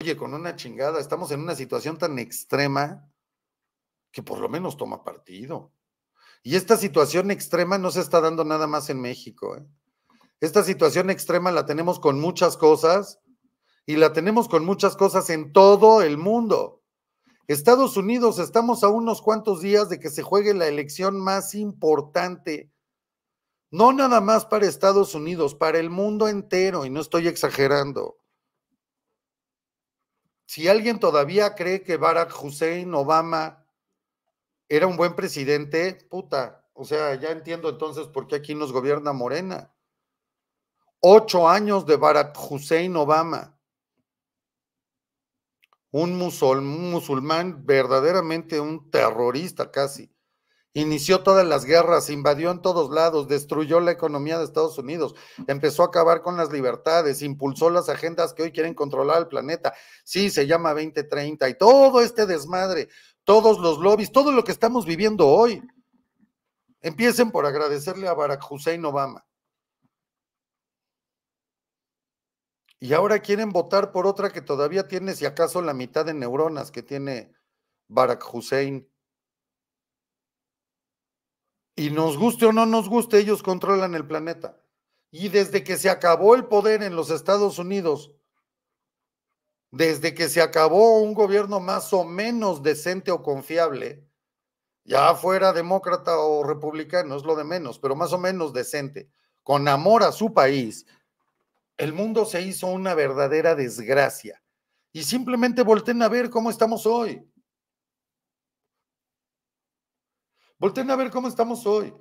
oye, con una chingada, estamos en una situación tan extrema que por lo menos toma partido. Y esta situación extrema no se está dando nada más en México. ¿eh? Esta situación extrema la tenemos con muchas cosas y la tenemos con muchas cosas en todo el mundo. Estados Unidos, estamos a unos cuantos días de que se juegue la elección más importante, no nada más para Estados Unidos, para el mundo entero, y no estoy exagerando. Si alguien todavía cree que Barack Hussein Obama era un buen presidente, puta, o sea, ya entiendo entonces por qué aquí nos gobierna Morena. Ocho años de Barack Hussein Obama. Un, musulmán, verdaderamente un terrorista casi. Inició todas las guerras, invadió en todos lados, destruyó la economía de Estados Unidos, empezó a acabar con las libertades, impulsó las agendas que hoy quieren controlar el planeta. Sí, se llama 2030 y todo este desmadre todos los lobbies, todo lo que estamos viviendo hoy. Empiecen por agradecerle a Barack Hussein Obama. Y ahora quieren votar por otra que todavía tiene, si acaso, la mitad de neuronas que tiene Barack Hussein. Y nos guste o no nos guste, ellos controlan el planeta. Y desde que se acabó el poder en los Estados Unidos desde que se acabó un gobierno más o menos decente o confiable, ya fuera demócrata o republicano, es lo de menos, pero más o menos decente, con amor a su país, el mundo se hizo una verdadera desgracia. Y simplemente volteen a ver cómo estamos hoy. Volten a ver cómo estamos hoy.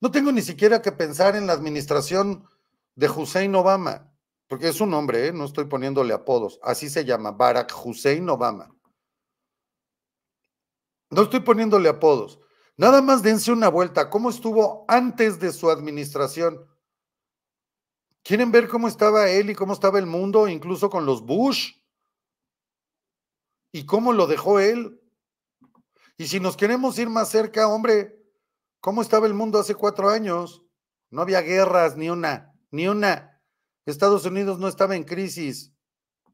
No tengo ni siquiera que pensar en la administración de Hussein Obama porque es un nombre, ¿eh? no estoy poniéndole apodos, así se llama, Barack Hussein Obama. No estoy poniéndole apodos. Nada más dense una vuelta. ¿Cómo estuvo antes de su administración? ¿Quieren ver cómo estaba él y cómo estaba el mundo, incluso con los Bush? ¿Y cómo lo dejó él? Y si nos queremos ir más cerca, hombre, ¿cómo estaba el mundo hace cuatro años? No había guerras, ni una, ni una. Estados Unidos no estaba en crisis,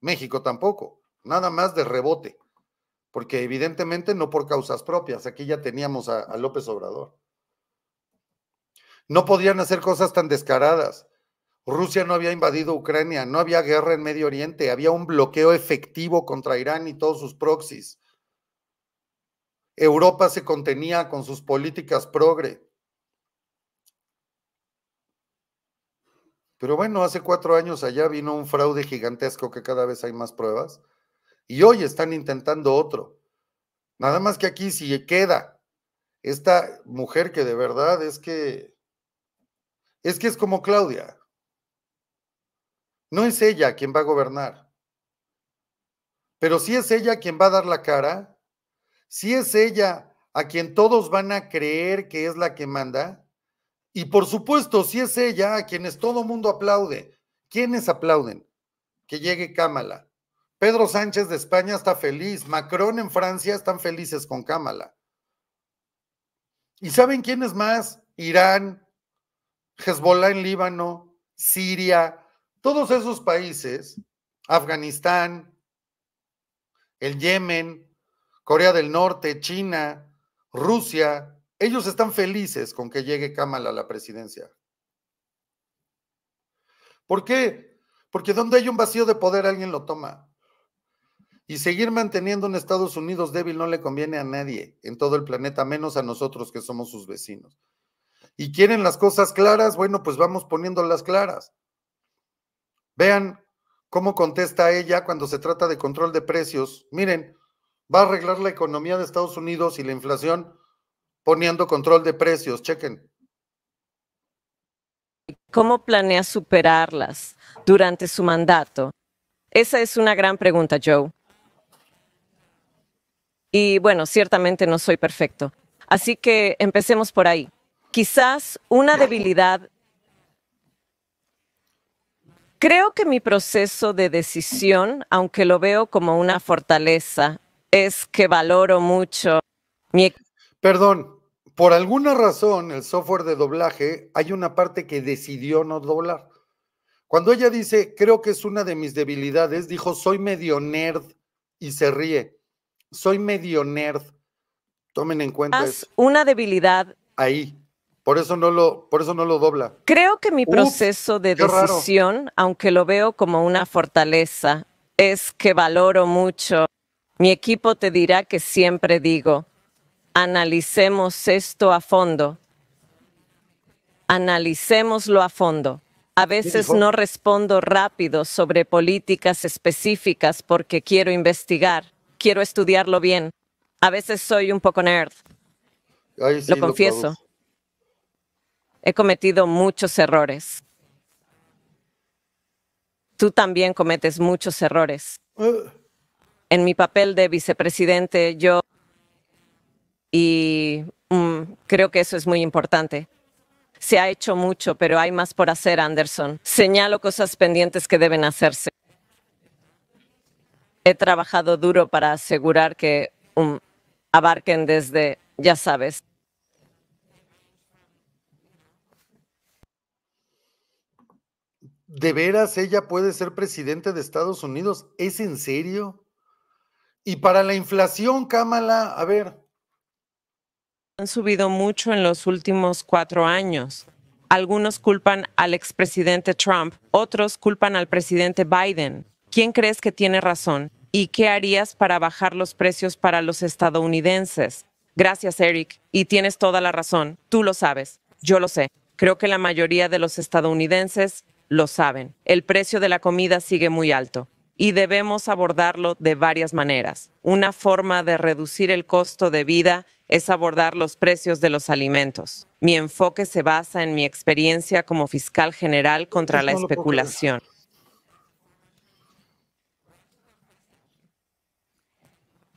México tampoco, nada más de rebote, porque evidentemente no por causas propias, aquí ya teníamos a, López Obrador. No podían hacer cosas tan descaradas. Rusia no había invadido Ucrania, no había guerra en Medio Oriente, había un bloqueo efectivo contra Irán y todos sus proxies. Europa se contenía con sus políticas progre. Pero bueno, hace cuatro años allá vino un fraude gigantesco que cada vez hay más pruebas y hoy están intentando otro. Nada más que aquí si queda esta mujer que de verdad es que es que es como Claudia. No es ella quien va a gobernar. Pero sí es ella quien va a dar la cara, sí es ella a quien todos van a creer que es la que manda, y por supuesto, si es ella a quienes todo mundo aplaude, ¿quiénes aplauden? Que llegue Cámala. Pedro Sánchez de España está feliz, Macron en Francia están felices con Cámala. ¿Y saben quiénes más? Irán, Hezbollah en Líbano, Siria, todos esos países, Afganistán, el Yemen, Corea del Norte, China, Rusia, ellos están felices con que llegue Kamala a la presidencia. ¿Por qué? Porque donde hay un vacío de poder alguien lo toma. Y seguir manteniendo un Estados Unidos débil no le conviene a nadie en todo el planeta, menos a nosotros que somos sus vecinos. Y quieren las cosas claras, bueno, pues vamos poniéndolas claras. Vean cómo contesta ella cuando se trata de control de precios. Miren, va a arreglar la economía de Estados Unidos y la inflación poniendo control de precios. Chequen. ¿Cómo planea superarlas durante su mandato? Esa es una gran pregunta, Joe. Y bueno, ciertamente no soy perfecto. Así que empecemos por ahí. Quizás una debilidad. Creo que mi proceso de decisión, aunque lo veo como una fortaleza, es que valoro mucho mi Perdón, por alguna razón el software de doblaje hay una parte que decidió no doblar. Cuando ella dice, creo que es una de mis debilidades, dijo, soy medio nerd y se ríe. Soy medio nerd. Tomen en cuenta eso. Una debilidad. Ahí. Por eso no lo, por eso no lo dobla. Creo que mi proceso de decisión, aunque lo veo como una fortaleza, es que valoro mucho. Mi equipo te dirá que siempre digo, analicemos esto a fondo. Analicémoslo a fondo. A veces no respondo rápido sobre políticas específicas porque quiero investigar, quiero estudiarlo bien. A veces soy un poco nerd. lo confieso. He cometido muchos errores. Tú también cometes muchos errores. Uh. En mi papel de vicepresidente, yo... Y mm, creo que eso es muy importante. Se ha hecho mucho, pero hay más por hacer, Anderson. Señalo cosas pendientes que deben hacerse. He trabajado duro para asegurar que um, abarquen desde, ya sabes, ¿De veras ella puede ser presidente de Estados Unidos? ¿Es en serio? Y para la inflación, Kamala, a ver, han subido mucho en los últimos cuatro años. Algunos culpan al expresidente Trump, otros culpan al presidente Biden. ¿Quién crees que tiene razón? ¿Y qué harías para bajar los precios para los estadounidenses? Gracias, Eric. Y tienes toda la razón. Tú lo sabes. Yo lo sé. Creo que la mayoría de los estadounidenses lo saben. El precio de la comida sigue muy alto y debemos abordarlo de varias maneras. Una forma de reducir el costo de vida es abordar los precios de los alimentos. Mi enfoque se basa en mi experiencia como fiscal general contra la especulación.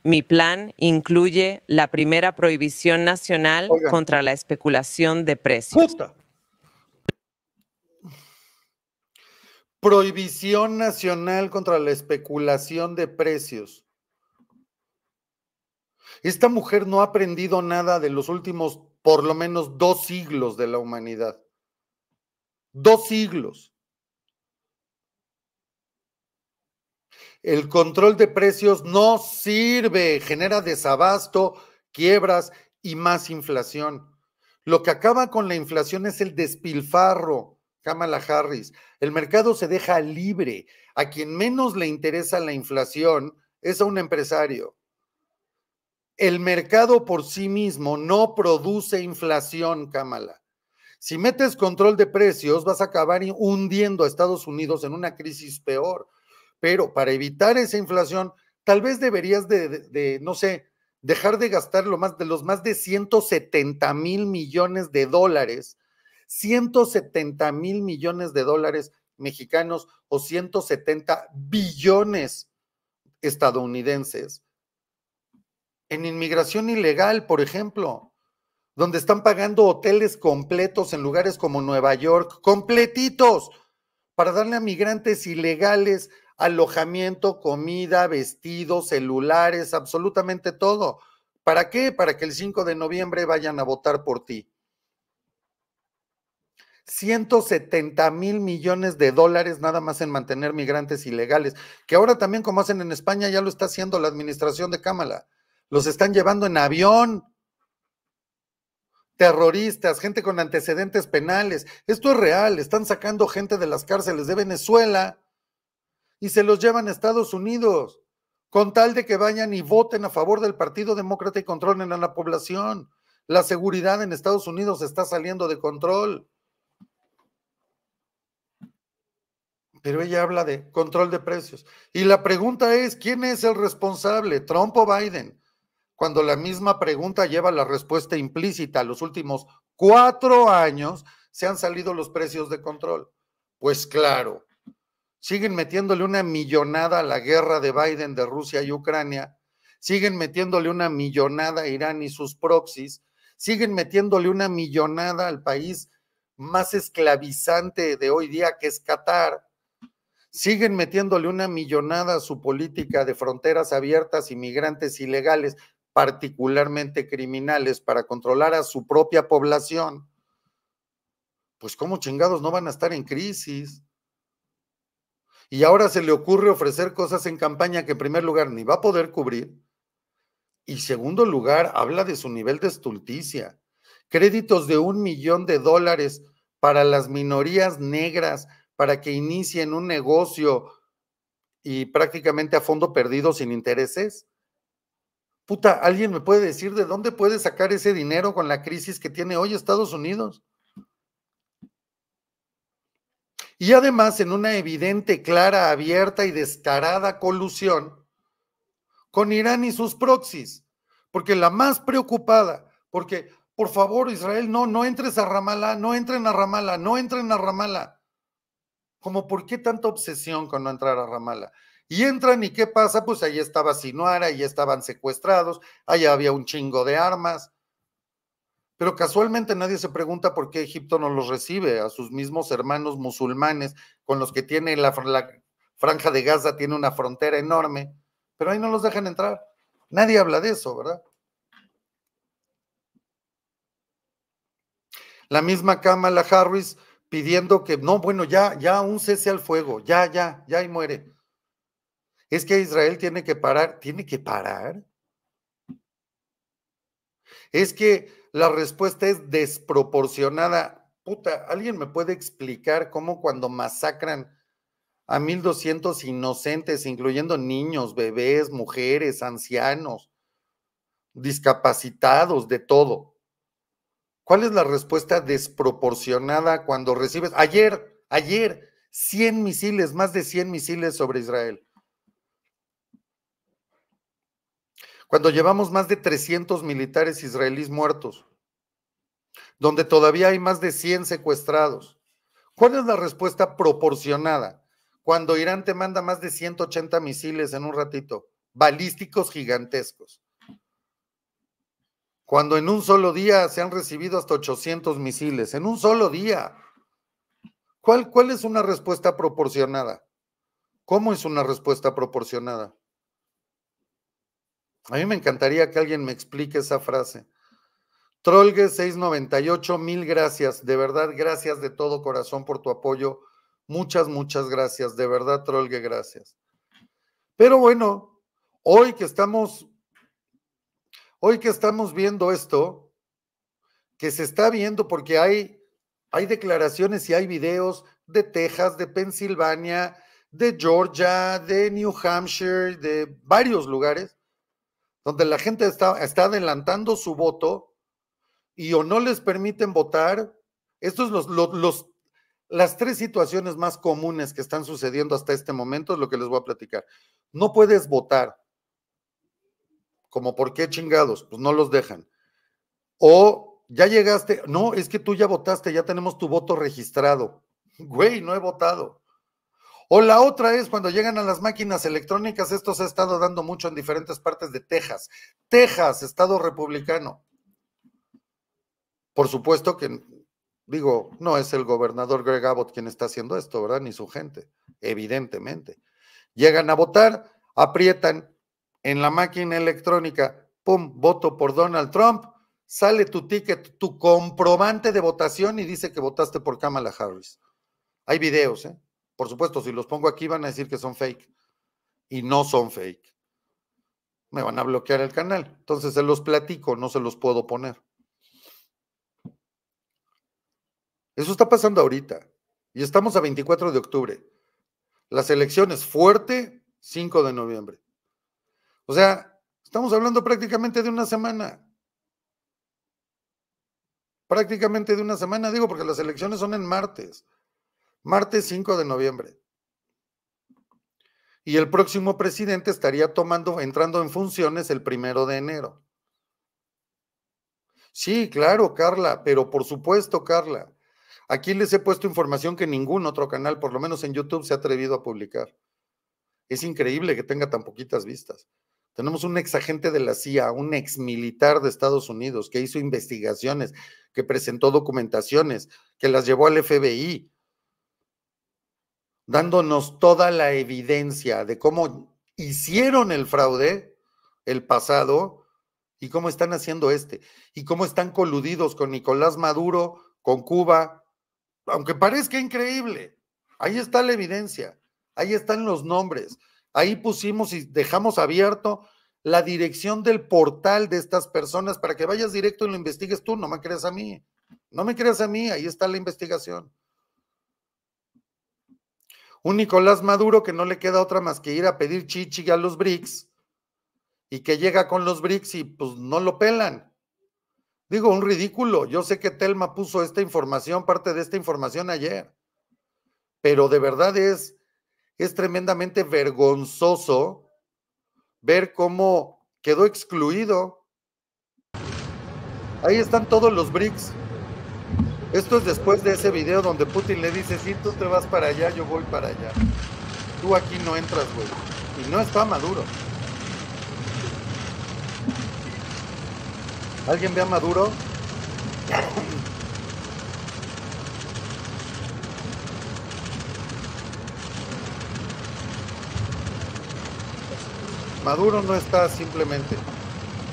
Mi plan incluye la primera prohibición nacional contra la especulación de precios. Prohibición nacional contra la especulación de precios. Esta mujer no ha aprendido nada de los últimos por lo menos dos siglos de la humanidad. Dos siglos. El control de precios no sirve, genera desabasto, quiebras y más inflación. Lo que acaba con la inflación es el despilfarro, Kamala Harris. El mercado se deja libre. A quien menos le interesa la inflación es a un empresario el mercado por sí mismo no produce inflación, Kamala. Si metes control de precios, vas a acabar hundiendo a Estados Unidos en una crisis peor. Pero para evitar esa inflación, tal vez deberías de, no sé, dejar de gastar lo más, de los más de 170 mil millones de dólares, 170 mil millones de dólares mexicanos o 170 billones estadounidenses en inmigración ilegal, por ejemplo, donde están pagando hoteles completos en lugares como Nueva York, completitos, para darle a migrantes ilegales alojamiento, comida, vestidos, celulares, absolutamente todo. ¿Para qué? Para que el 5 de noviembre vayan a votar por ti. 170 mil millones de dólares nada más en mantener migrantes ilegales, que ahora también como hacen en España ya lo está haciendo la administración de Cámara los están llevando en avión. Terroristas, gente con antecedentes penales. Esto es real. Están sacando gente de las cárceles de Venezuela y se los llevan a Estados Unidos con tal de que vayan y voten a favor del Partido Demócrata y controlen a la población. La seguridad en Estados Unidos está saliendo de control. Pero ella habla de control de precios. Y la pregunta es, ¿quién es el responsable, Trump o Biden? cuando la misma pregunta lleva la respuesta implícita. Los últimos cuatro años se han salido los precios de control. Pues claro, siguen metiéndole una millonada a la guerra de Biden de Rusia y Ucrania, siguen metiéndole una millonada a Irán y sus proxies, siguen metiéndole una millonada al país más esclavizante de hoy día que es Qatar, siguen metiéndole una millonada a su política de fronteras abiertas, inmigrantes ilegales, particularmente criminales, para controlar a su propia población, pues cómo chingados no van a estar en crisis. Y ahora se le ocurre ofrecer cosas en campaña que en primer lugar ni va a poder cubrir. Y segundo lugar, habla de su nivel de estulticia. Créditos de un millón de dólares para las minorías negras para que inicien un negocio y prácticamente a fondo perdido sin intereses. Puta, ¿alguien me puede decir de dónde puede sacar ese dinero con la crisis que tiene hoy Estados Unidos? Y además en una evidente, clara, abierta y descarada colusión con Irán y sus proxies. Porque la más preocupada, porque por favor Israel, no, no entres a Ramallah, no entren a Ramallah, no entren a Ramallah. Como, ¿por qué tanta obsesión con no entrar a Ramallah? Y entran y ¿qué pasa? Pues ahí estaba Sinuara, ahí estaban secuestrados, allá había un chingo de armas. Pero casualmente nadie se pregunta por qué Egipto no los recibe, a sus mismos hermanos musulmanes con los que tiene la, la franja de Gaza, tiene una frontera enorme, pero ahí no los dejan entrar. Nadie habla de eso, ¿verdad? La misma Kamala Harris pidiendo que, no, bueno, ya, ya un cese al fuego, ya, ya, ya y muere es que Israel tiene que parar, tiene que parar. Es que la respuesta es desproporcionada. Puta, ¿alguien me puede explicar cómo cuando masacran a 1.200 inocentes, incluyendo niños, bebés, mujeres, ancianos, discapacitados, de todo? ¿Cuál es la respuesta desproporcionada cuando recibes, ayer, ayer, 100 misiles, más de 100 misiles sobre Israel? cuando llevamos más de 300 militares israelíes muertos, donde todavía hay más de 100 secuestrados. ¿Cuál es la respuesta proporcionada cuando Irán te manda más de 180 misiles en un ratito, balísticos gigantescos? Cuando en un solo día se han recibido hasta 800 misiles, en un solo día. ¿Cuál, cuál es una respuesta proporcionada? ¿Cómo es una respuesta proporcionada? A mí me encantaría que alguien me explique esa frase. Trolgue 698, mil gracias. De verdad, gracias de todo corazón por tu apoyo. Muchas, muchas gracias. De verdad, Trolgue, gracias. Pero bueno, hoy que estamos, hoy que estamos viendo esto, que se está viendo porque hay, hay declaraciones y hay videos de Texas, de Pensilvania, de Georgia, de New Hampshire, de varios lugares, donde la gente está, está adelantando su voto y o no les permiten votar. Estos los, los, las tres situaciones más comunes que están sucediendo hasta este momento es lo que les voy a platicar. No puedes votar. Como por qué chingados, pues no los dejan. O ya llegaste, no, es que tú ya votaste, ya tenemos tu voto registrado. Güey, no he votado. O la otra es cuando llegan a las máquinas electrónicas, esto se ha estado dando mucho en diferentes partes de Texas. Texas, estado republicano. Por supuesto que, digo, no es el gobernador Greg Abbott quien está haciendo esto, ¿verdad? Ni su gente, evidentemente. Llegan a votar, aprietan en la máquina electrónica, pum, voto por Donald Trump, sale tu ticket, tu comprobante de votación y dice que votaste por Kamala Harris. Hay videos, ¿eh? Por supuesto, si los pongo aquí van a decir que son fake y no son fake. Me van a bloquear el canal. Entonces se los platico, no se los puedo poner. Eso está pasando ahorita. Y estamos a 24 de octubre. Las elecciones fuerte, 5 de noviembre. O sea, estamos hablando prácticamente de una semana. Prácticamente de una semana, digo, porque las elecciones son en martes martes 5 de noviembre. Y el próximo presidente estaría tomando, entrando en funciones el primero de enero. Sí, claro, Carla, pero por supuesto, Carla. Aquí les he puesto información que ningún otro canal, por lo menos en YouTube, se ha atrevido a publicar. Es increíble que tenga tan poquitas vistas. Tenemos un ex agente de la CIA, un ex militar de Estados Unidos que hizo investigaciones, que presentó documentaciones, que las llevó al FBI, dándonos toda la evidencia de cómo hicieron el fraude el pasado y cómo están haciendo este, y cómo están coludidos con Nicolás Maduro, con Cuba, aunque parezca increíble, ahí está la evidencia, Ahí están los nombres. Ahí pusimos y dejamos abierto la dirección del portal de estas personas para que vayas directo y lo investigues tú, no me creas a mí. No me creas a mí, ahí está la investigación. Un Nicolás Maduro que no le queda otra más que ir a pedir chichi a los BRICS y que llega con los BRICS y pues no lo pelan. Digo, un ridículo. Yo sé que Telma puso esta información, parte de esta información ayer, pero de verdad es, es tremendamente vergonzoso ver cómo quedó excluido. Ahí están todos los BRICS. Esto es después de ese video donde Putin le dice, si tú te vas para allá, yo voy para allá. Tú aquí no entras, güey. Y no está Maduro. ¿Alguien ve a Maduro? Maduro no está simplemente.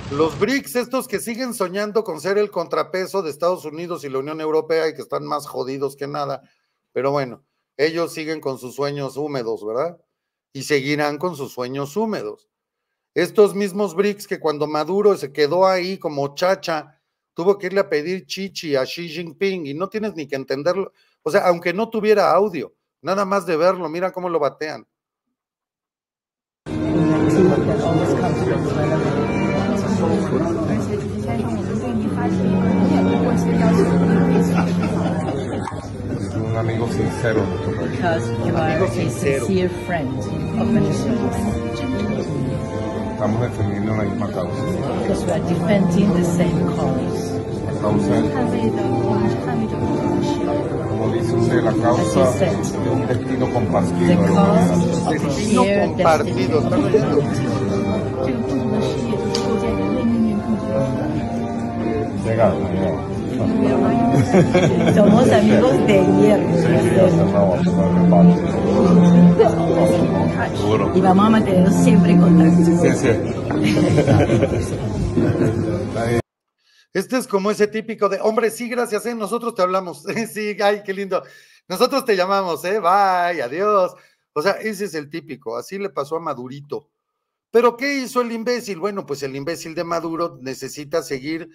Los BRICS, estos que siguen soñando con ser el contrapeso de Estados Unidos y la Unión Europea y que están más jodidos que nada, pero bueno, ellos siguen con sus sueños húmedos, ¿verdad? Y seguirán con sus sueños húmedos. Estos mismos BRICS que cuando Maduro se quedó ahí como chacha, tuvo que irle a pedir chichi a Xi Jinping y no tienes ni que entenderlo. O sea, aunque no tuviera audio, nada más de verlo, mira cómo lo batean. Because you are a sincere friend of Venezuela. Because we are defending the same cause. Como dice usted, la causa de un destino compartido. Destino compartido, ¿están oyendo? Llegado. Somos amigos de hierro. Y vamos a mantenernos siempre en contacto. Sí, sí. Este es como ese típico de, hombre, sí, gracias, ¿eh? nosotros te hablamos. sí, ay, qué lindo. Nosotros te llamamos, ¿eh? Bye, adiós. O sea, ese es el típico. Así le pasó a Madurito. Pero ¿qué hizo el imbécil? Bueno, pues el imbécil de Maduro necesita seguir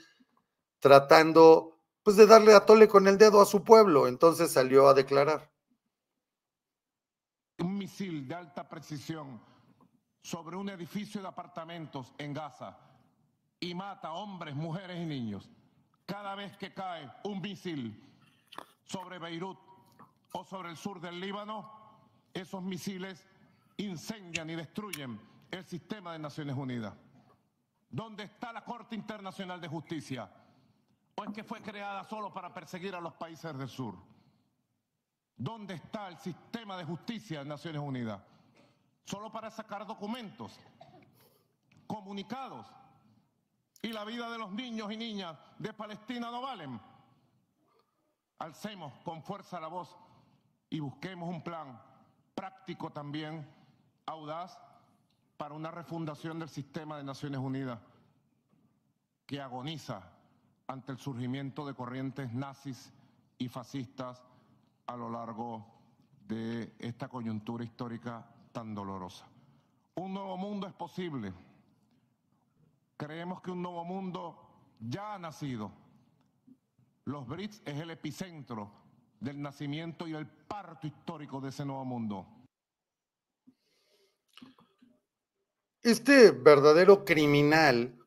tratando, pues de darle a tole con el dedo a su pueblo. Entonces salió a declarar. un misil de alta precisión sobre un edificio de apartamentos en Gaza y mata hombres, mujeres y niños. Cada vez que cae un misil sobre Beirut o sobre el sur del Líbano, esos misiles incendian y destruyen el sistema de Naciones Unidas. ¿Dónde está la Corte Internacional de Justicia? ¿O es que fue creada solo para perseguir a los países del sur? ¿Dónde está el sistema de justicia de Naciones Unidas? Solo para sacar documentos, comunicados. Y la vida de los niños y niñas de Palestina no valen. Alcemos con fuerza la voz y busquemos un plan práctico también, audaz, para una refundación del sistema de Naciones Unidas que agoniza ante el surgimiento de corrientes nazis y fascistas a lo largo de esta coyuntura histórica tan dolorosa. Un nuevo mundo es posible. Creemos que un nuevo mundo ya ha nacido. Los BRICS es el epicentro del nacimiento y el parto histórico de ese nuevo mundo. Este verdadero criminal,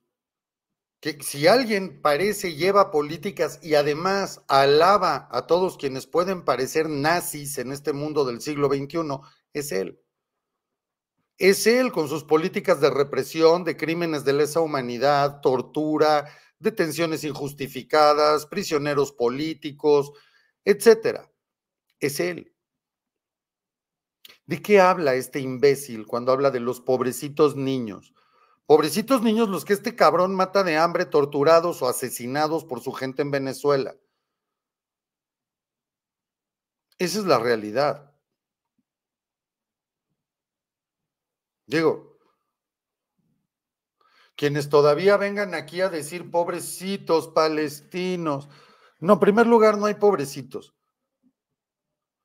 que si alguien parece lleva políticas y además alaba a todos quienes pueden parecer nazis en este mundo del siglo XXI, es él. Es él con sus políticas de represión, de crímenes de lesa humanidad, tortura, detenciones injustificadas, prisioneros políticos, etcétera. Es él. ¿De qué habla este imbécil cuando habla de los pobrecitos niños? Pobrecitos niños los que este cabrón mata de hambre, torturados o asesinados por su gente en Venezuela. Esa es la realidad. Digo, quienes todavía vengan aquí a decir pobrecitos palestinos. No, en primer lugar, no hay pobrecitos.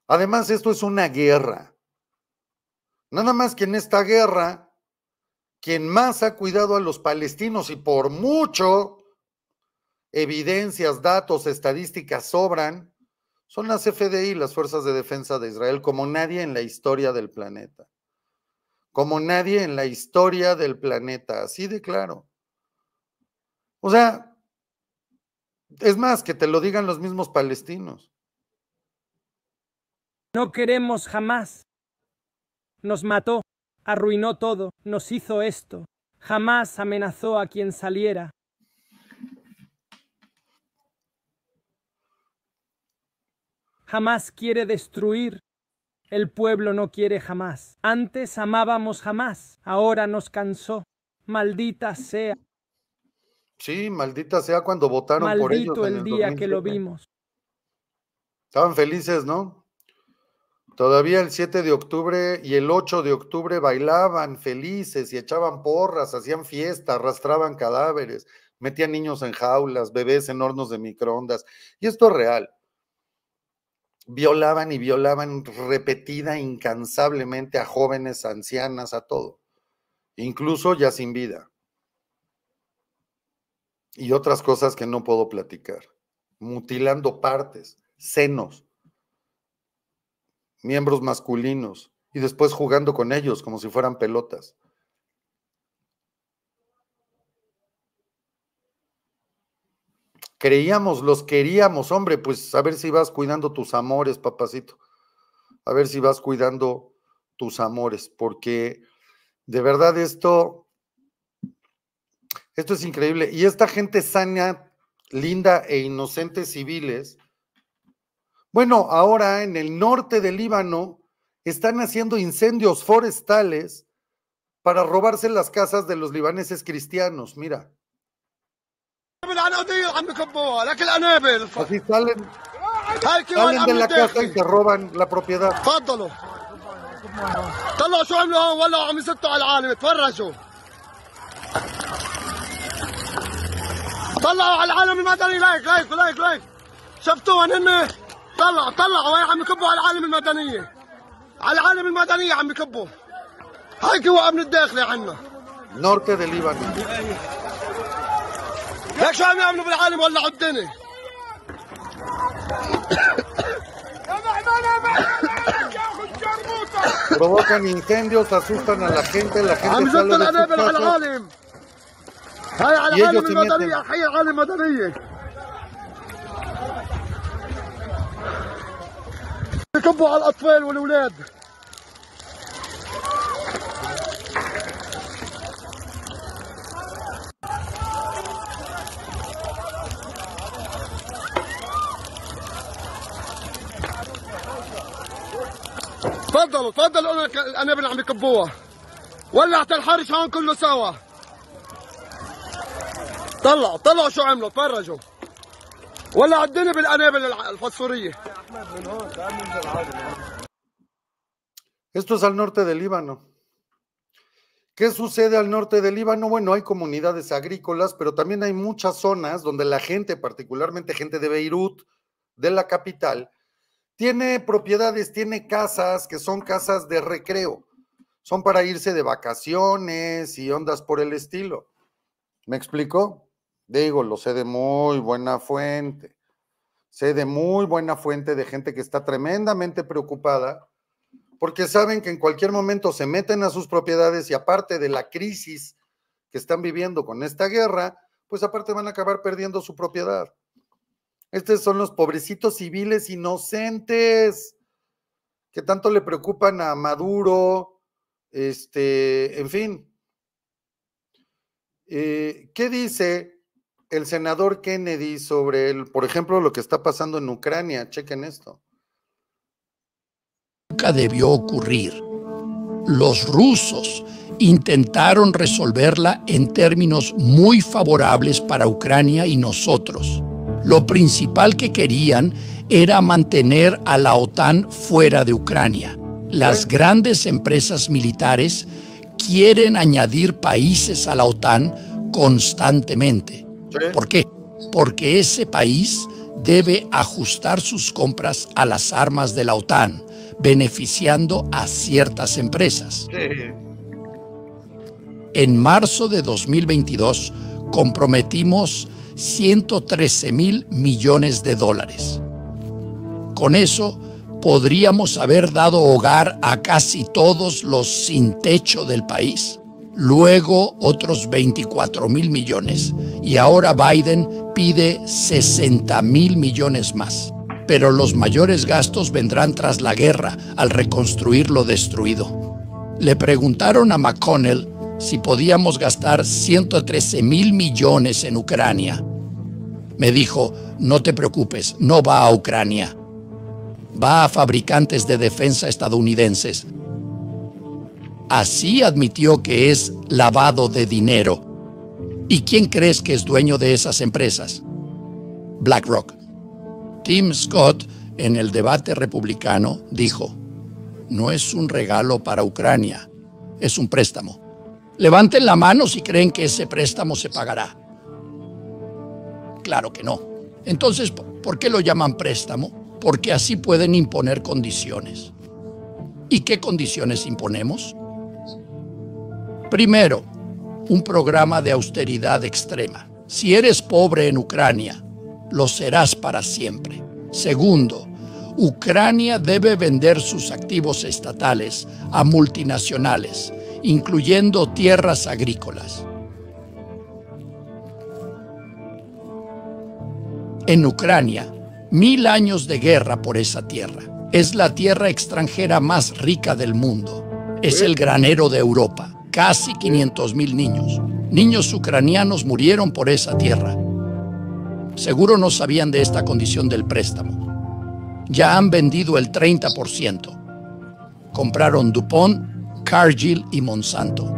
Además, esto es una guerra. Nada más que en esta guerra, quien más ha cuidado a los palestinos y por mucho, evidencias, datos, estadísticas sobran, son las FDI, las Fuerzas de Defensa de Israel, como nadie en la historia del planeta. Como nadie en la historia del planeta, así de claro. O sea, es más, que te lo digan los mismos palestinos. No queremos jamás. Nos mató, arruinó todo, nos hizo esto. Jamás amenazó a quien saliera. Jamás quiere destruir. El pueblo no quiere jamás. Antes amábamos jamás. Ahora nos cansó. Maldita sea. Sí, maldita sea cuando votaron por ellos. Maldito el, día que lo vimos. Estaban felices, ¿no? Todavía el 7 de octubre y el 8 de octubre bailaban felices y echaban porras, hacían fiesta, arrastraban cadáveres, metían niños en jaulas, bebés en hornos de microondas. Y esto es real. Violaban y violaban repetida, incansablemente a jóvenes, ancianas, a todo, incluso ya sin vida. Y otras cosas que no puedo platicar, mutilando partes, senos, miembros masculinos y después jugando con ellos como si fueran pelotas. Creíamos, los queríamos, hombre, pues a ver si vas cuidando tus amores, papacito. A ver si vas cuidando tus amores, porque de verdad esto esto es increíble. Y esta gente sana, linda e inocente civiles, bueno, ahora en el norte del Líbano están haciendo incendios forestales para robarse las casas de los libaneses cristianos. Mira. من عن قضية عم بكبوها لك القنابل Así سالم هاي كمان salen de امن la تفضلوا. طلعوا شو عملوا هون؟ ولعوا عم يستوا على العالم تفرجوا. طلعوا على العالم المدني لايك لايك لايك لايك شفتوهم هن؟ طلع طلعوا وين عم يكبوا؟ على العالم المدنية. على العالم المدنية عم يكبوا. هيك هو امن الداخلي عنا نورتي de ليك شو عم يعملوا بالعالم ولعوا الدنيا provocan incendios, asustan a la gente, la gente sale de sus casas. Y ellos العالم se meten. يكبوا على الأطفال والأولاد تفضلوا تفضلوا الانابل اللي عم يكبوها ولعت الحرش هون كله سوا طلعوا طلعوا شو عملوا تفرجوا ولعوا الدنيا بالانابل الع- الفسفوريه Esto es al norte del Líbano. ¿Qué sucede al norte del Líbano? Bueno, hay comunidades agrícolas, pero también hay muchas zonas donde la gente, particularmente gente de Beirut, de la capital, tiene propiedades, tiene casas que son casas de recreo. Son para irse de vacaciones y ondas por el estilo. ¿Me explico? Digo, lo sé de muy buena fuente. Sé de muy buena fuente de gente que está tremendamente preocupada porque saben que en cualquier momento se meten a sus propiedades y aparte de la crisis que están viviendo con esta guerra, pues aparte van a acabar perdiendo su propiedad. Estos son los pobrecitos civiles inocentes que tanto le preocupan a Maduro, este, en fin. Eh, ¿Qué dice el senador Kennedy sobre, el, por ejemplo, lo que está pasando en Ucrania? Chequen esto. nunca debió ocurrir. Los rusos intentaron resolverla en términos muy favorables para Ucrania y nosotros. Lo principal que querían era mantener a la OTAN fuera de Ucrania. Las grandes empresas militares quieren añadir países a la OTAN constantemente. ¿Por qué? Porque ese país debe ajustar sus compras a las armas de la OTAN beneficiando a ciertas empresas. En marzo de 2022 comprometimos 113 mil millones de dólares. Con eso podríamos haber dado hogar a casi todos los sin techo del país. Luego otros 24 mil millones. Y ahora Biden pide 60 mil millones más. Pero los mayores gastos vendrán tras la guerra al reconstruir lo destruido. Le preguntaron a McConnell si podíamos gastar 113 mil millones en Ucrania. Me dijo, no te preocupes, no va a Ucrania va a fabricantes de defensa estadounidenses. Así admitió que es lavado de dinero. ¿Y quién crees que es dueño de esas empresas? BlackRock. Tim Scott, en el debate republicano, dijo, no es un regalo para Ucrania, es un préstamo. Levanten la mano si creen que ese préstamo se pagará. Claro que no. Entonces, ¿por qué lo llaman préstamo? porque así pueden imponer condiciones. ¿Y qué condiciones imponemos? Primero, un programa de austeridad extrema. Si eres pobre en Ucrania, lo serás para siempre. Segundo, Ucrania debe vender sus activos estatales a multinacionales, incluyendo tierras agrícolas. En Ucrania, Mil años de guerra por esa tierra. Es la tierra extranjera más rica del mundo. Es el granero de Europa. Casi 500 mil niños. Niños ucranianos murieron por esa tierra. Seguro no sabían de esta condición del préstamo. Ya han vendido el 30%. Compraron DuPont, Cargill y Monsanto.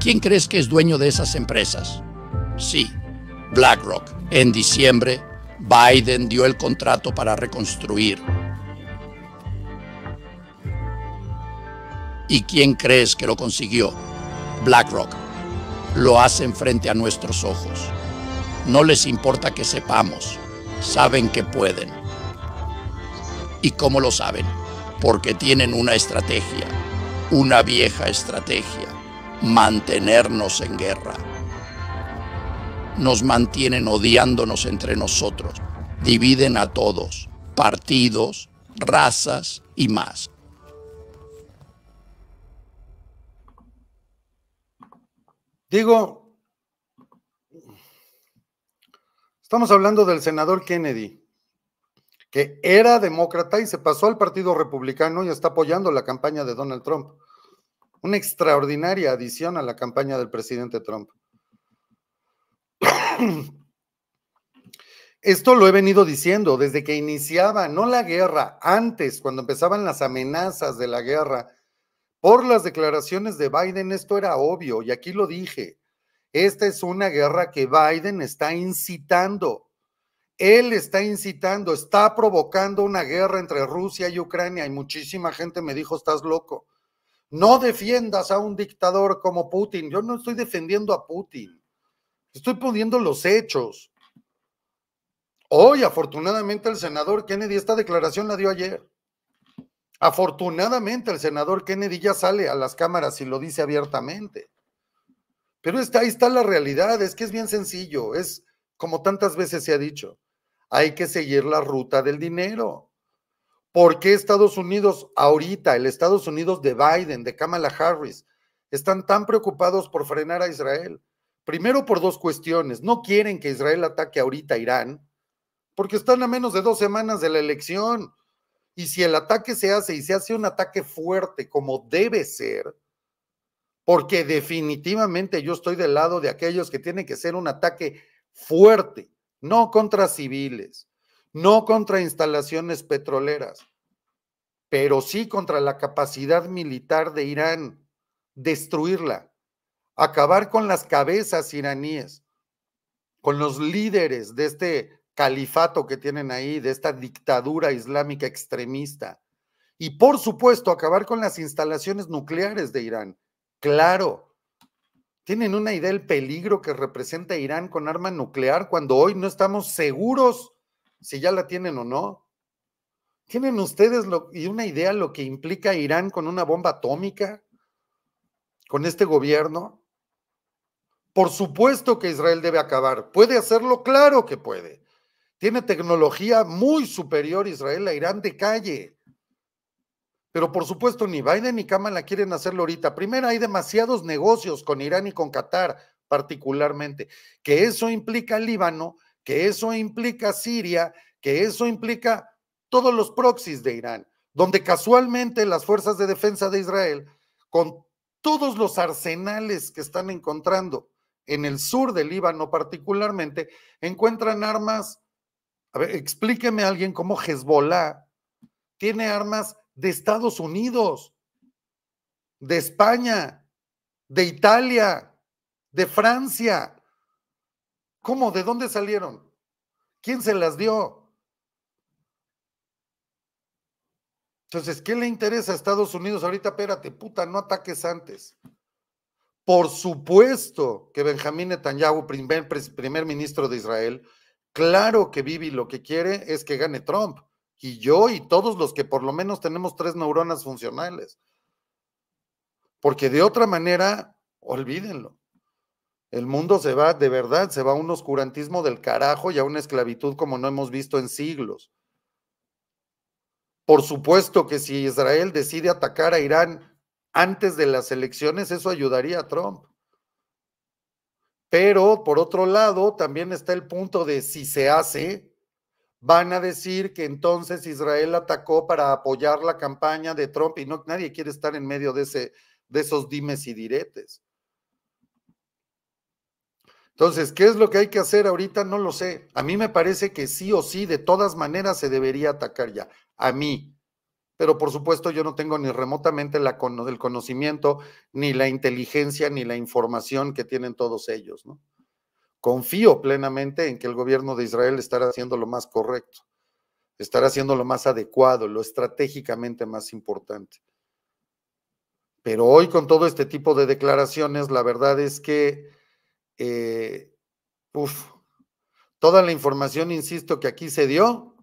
¿Quién crees que es dueño de esas empresas? Sí, BlackRock. En diciembre Biden dio el contrato para reconstruir. ¿Y quién crees que lo consiguió? BlackRock. Lo hacen frente a nuestros ojos. No les importa que sepamos. Saben que pueden. ¿Y cómo lo saben? Porque tienen una estrategia, una vieja estrategia, mantenernos en guerra nos mantienen odiándonos entre nosotros, dividen a todos, partidos, razas y más. Digo, estamos hablando del senador Kennedy, que era demócrata y se pasó al Partido Republicano y está apoyando la campaña de Donald Trump. Una extraordinaria adición a la campaña del presidente Trump. Esto lo he venido diciendo desde que iniciaba, no la guerra, antes, cuando empezaban las amenazas de la guerra, por las declaraciones de Biden, esto era obvio, y aquí lo dije. Esta es una guerra que Biden está incitando. Él está incitando, está provocando una guerra entre Rusia y Ucrania, y muchísima gente me dijo, estás loco. No defiendas a un dictador como Putin. Yo no estoy defendiendo a Putin. Estoy poniendo los hechos. Hoy, afortunadamente, el senador Kennedy, esta declaración la dio ayer. Afortunadamente, el senador Kennedy ya sale a las cámaras y lo dice abiertamente. Pero está, ahí está la realidad, es que es bien sencillo, es como tantas veces se ha dicho, hay que seguir la ruta del dinero. ¿Por qué Estados Unidos ahorita, el Estados Unidos de Biden, de Kamala Harris, están tan preocupados por frenar a Israel? Primero por dos cuestiones. No quieren que Israel ataque ahorita a Irán, porque están a menos de dos semanas de la elección. Y si el ataque se hace y se hace un ataque fuerte como debe ser, porque definitivamente yo estoy del lado de aquellos que tienen que ser un ataque fuerte, no contra civiles, no contra instalaciones petroleras, pero sí contra la capacidad militar de Irán, destruirla acabar con las cabezas iraníes, con los líderes de este califato que tienen ahí, de esta dictadura islámica extremista. Y por supuesto, acabar con las instalaciones nucleares de Irán. Claro, tienen una idea del peligro que representa Irán con arma nuclear cuando hoy no estamos seguros si ya la tienen o no. ¿Tienen ustedes y una idea lo que implica Irán con una bomba atómica? ¿Con este gobierno? Por supuesto que Israel debe acabar. ¿Puede hacerlo? Claro que puede. Tiene tecnología muy superior Israel a Irán de calle. Pero por supuesto, ni Biden ni Kamala quieren hacerlo ahorita. Primero, hay demasiados negocios con Irán y con Qatar, particularmente, que eso implica Líbano, que eso implica Siria, que eso implica todos los proxies de Irán, donde casualmente las fuerzas de defensa de Israel, con todos los arsenales que están encontrando en el sur del Líbano particularmente, encuentran armas. A ver, explíqueme a alguien cómo Hezbollah tiene armas de Estados Unidos, de España, de Italia, de Francia. ¿Cómo? ¿De dónde salieron? ¿Quién se las dio? Entonces, ¿qué le interesa a Estados Unidos ahorita? Espérate, puta, no ataques antes. Por supuesto que Benjamín Netanyahu, primer, primer ministro de Israel, claro que Bibi lo que quiere es que gane Trump y yo y todos los que por lo menos tenemos tres neuronas funcionales. Porque de otra manera, olvídenlo. El mundo se va, de verdad, se va a un oscurantismo del carajo y a una esclavitud como no hemos visto en siglos. Por supuesto que si Israel decide atacar a Irán antes de las elecciones, eso ayudaría a Trump. Pero por otro lado, también está el punto de si se hace, van a decir que entonces Israel atacó para apoyar la campaña de Trump y no nadie quiere estar en medio de ese de esos dimes y diretes. Entonces, ¿qué es lo que hay que hacer ahorita? No lo sé. A mí me parece que sí o sí, de todas maneras, se debería atacar ya. A mí. Pero por supuesto, yo no tengo ni remotamente la, el conocimiento, ni la inteligencia, ni la información que tienen todos ellos, ¿no? Confío plenamente en que el gobierno de Israel estará haciendo lo más correcto, estará haciendo lo más adecuado, lo estratégicamente más importante. Pero hoy con todo este tipo de declaraciones, la verdad es que, eh, toda la información, insisto, que aquí se dio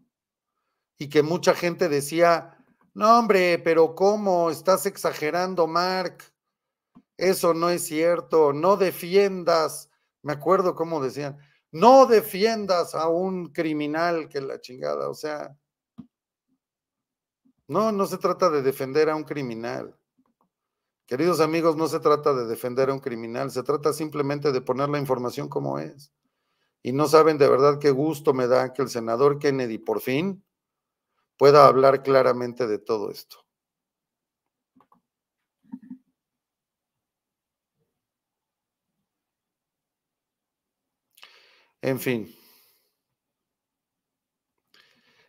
y que mucha gente decía, no hombre, pero ¿cómo? Estás exagerando, Mark. Eso no es cierto, no defiendas me acuerdo cómo decían, no defiendas a un criminal que la chingada, o sea, no, no se trata de defender a un criminal. Queridos amigos, no se trata de defender a un criminal, se trata simplemente de poner la información como es. Y no saben de verdad qué gusto me da que el senador Kennedy por fin pueda hablar claramente de todo esto. En fin.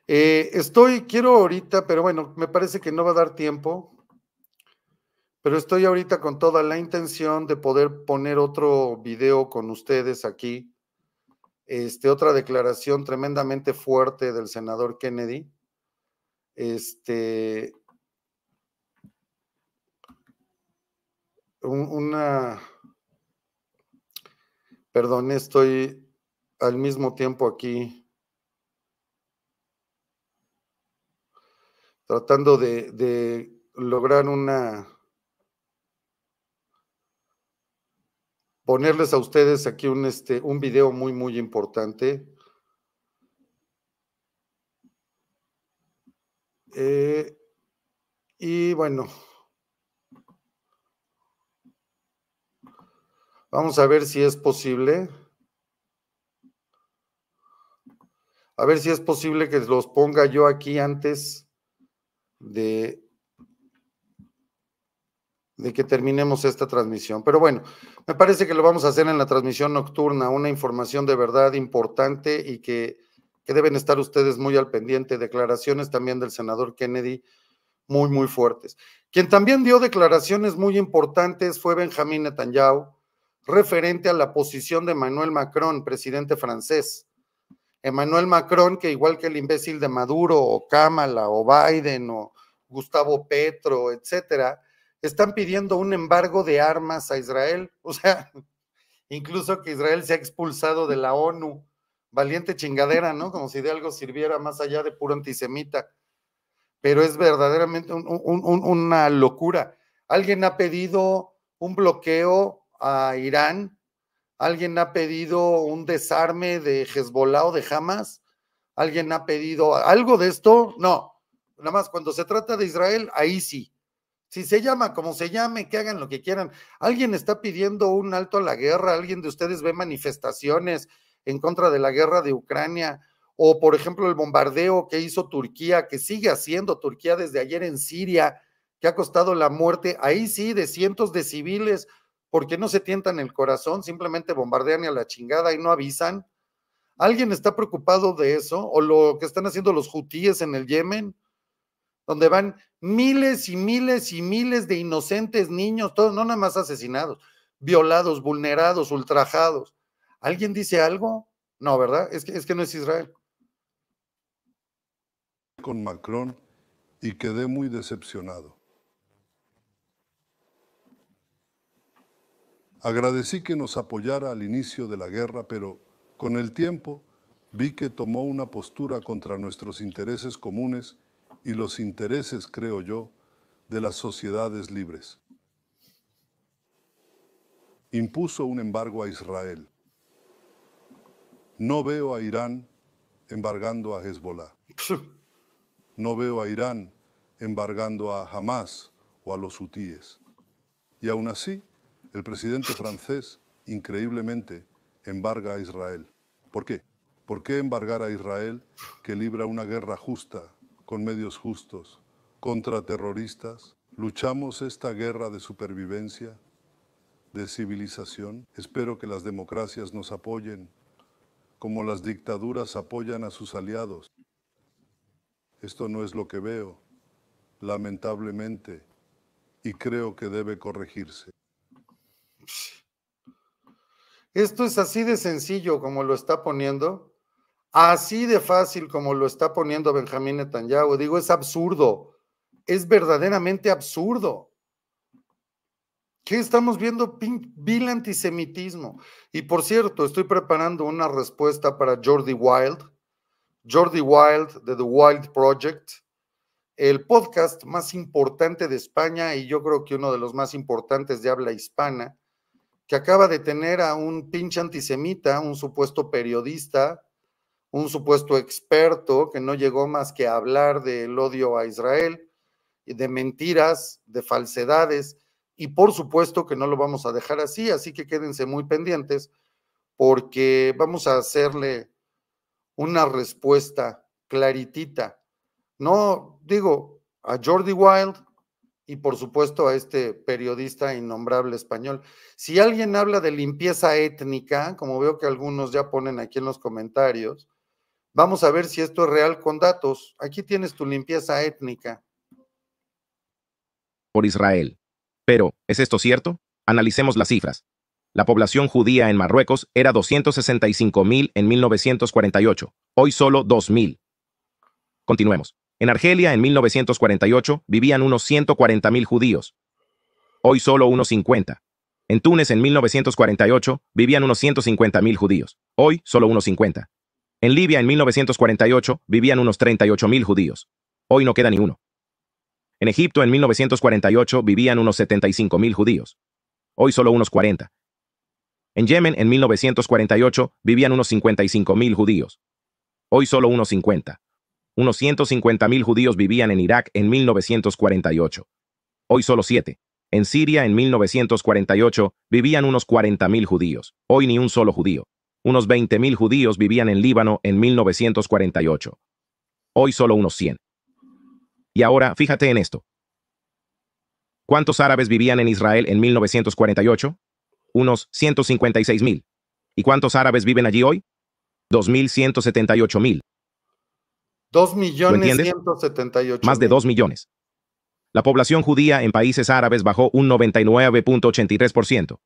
Eh, estoy, quiero ahorita, pero bueno, me parece que no va a dar tiempo, pero estoy ahorita con toda la intención de poder poner otro video con ustedes aquí, este, otra declaración tremendamente fuerte del senador Kennedy. Este, una, perdón, estoy al mismo tiempo aquí tratando de, lograr una ponerles a ustedes aquí un, este, un video muy, muy importante. Eh, y bueno, vamos a ver si es posible. A ver si es posible que los ponga yo aquí antes de, que terminemos esta transmisión. Pero bueno, me parece que lo vamos a hacer en la transmisión nocturna, una información de verdad importante y que, que deben estar ustedes muy al pendiente. Declaraciones también del senador Kennedy muy, muy fuertes. Quien también dio declaraciones muy importantes fue Benjamín Netanyahu, referente a la posición de Manuel Macron, presidente francés. Emmanuel Macron, que igual que el imbécil de Maduro o Kamala o Biden o Gustavo Petro, etcétera, están pidiendo un embargo de armas a Israel. O sea, incluso que Israel se ha expulsado de la ONU. Valiente chingadera, ¿no? Como si de algo sirviera más allá de puro antisemita. pero es verdaderamente una locura. ¿Alguien ha pedido un bloqueo a Irán? ¿Alguien ha pedido un desarme de Hezbollah o de Hamas? ¿Alguien ha pedido algo de esto? No. Nada más cuando se trata de Israel, ahí sí. Si se llama como se llame, que hagan lo que quieran. ¿Alguien está pidiendo un alto a la guerra? ¿Alguien de ustedes ve manifestaciones en contra de la guerra de Ucrania? O, por ejemplo, el bombardeo que hizo Turquía, que sigue haciendo Turquía desde ayer en Siria, que ha costado la muerte, ahí sí, de cientos de civiles, porque no se tientan el corazón, simplemente bombardean a la chingada y no avisan. ¿Alguien está preocupado de eso? ¿O lo que están haciendo los hutíes en el Yemen? Donde van miles y miles y miles de inocentes niños, todos, no nada más asesinados, violados, vulnerados, ultrajados. ¿Alguien dice algo? No, ¿verdad? Es que, es que no es Israel. Con Macron y quedé muy decepcionado. Agradecí que nos apoyara al inicio de la guerra, pero con el tiempo vi que tomó una postura contra nuestros intereses comunes y los intereses, creo yo, de las sociedades libres. Impuso un embargo a Israel. No veo a Irán embargando a Hezbollah. No veo a Irán embargando a Hamas o a los hutíes. Y aún así, el presidente francés, increíblemente, embarga a Israel. ¿Por qué? ¿Por qué embargar a Israel que libra una guerra justa, con medios justos, contra terroristas? ¿Luchamos esta guerra de supervivencia, de civilización? Espero que las democracias nos apoyen, como las dictaduras apoyan a sus aliados. Esto no es lo que veo, lamentablemente, y creo que debe corregirse. Esto es así de sencillo como lo está poniendo, así de fácil como lo está poniendo Benjamín Netanyahu. Digo, es absurdo, es verdaderamente absurdo. ¿Qué estamos viendo? Vil antisemitismo. Y por cierto, estoy preparando una respuesta para Jordi Wild. Jordi Wild de The Wild Project, el podcast más importante de España y yo creo que uno de los más importantes de habla hispana que acaba de tener a un pinche antisemita, un supuesto periodista, un supuesto experto que no llegó más que a hablar del odio a Israel, de mentiras, de falsedades, y por supuesto que no lo vamos a dejar así, así que quédense muy pendientes porque vamos a hacerle una respuesta claritita. No, digo, a Jordi Wild y por supuesto a este periodista innombrable español. Si alguien habla de limpieza étnica, como veo que algunos ya ponen aquí en los comentarios, vamos a ver si esto es real con datos. Aquí tienes tu limpieza étnica. Por Israel. Pero, ¿es esto cierto? Analicemos las cifras. La población judía en Marruecos era 265.000 en 1948, hoy solo 2.000. Continuemos. En Argelia, en 1948, vivían unos 140.000 judíos. Hoy solo unos 50. En Túnez, en 1948, vivían unos 150.000 judíos. Hoy solo unos 50. En Libia, en 1948, vivían unos 38.000 judíos. Hoy no queda ni uno. En Egipto, en 1948, vivían unos 75.000 judíos. Hoy solo unos 40. En Yemen, en 1948, vivían unos 55.000 judíos. Hoy solo unos 50. Unos 150.000 judíos vivían en Irak en 1948. Hoy solo 7. En Siria en 1948 vivían unos 40.000 judíos. Hoy ni un solo judío. Unos 20.000 judíos vivían en Líbano en 1948. Hoy solo unos 100. Y ahora, fíjate en esto. ¿Cuántos árabes vivían en Israel en 1948? Unos 156.000. ¿Y cuántos árabes viven allí hoy? 2.178.000. 2 millones 178. Más de 2 millones. La población judía en países árabes bajó un 99.83%.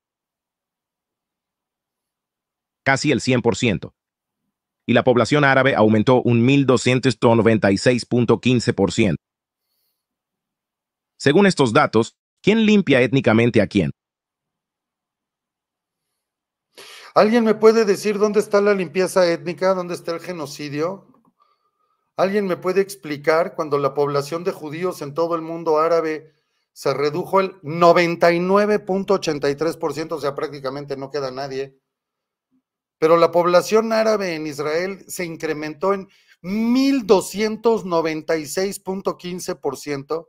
Casi el 100%. Y la población árabe aumentó un 1.296.15%. Según estos datos, ¿quién limpia étnicamente a quién? ¿Alguien me puede decir dónde está la limpieza étnica? ¿Dónde está el genocidio? ¿Alguien me puede explicar cuando la población de judíos en todo el mundo árabe se redujo el 99.83%, o sea, prácticamente no queda nadie? Pero la población árabe en Israel se incrementó en 1.296.15%.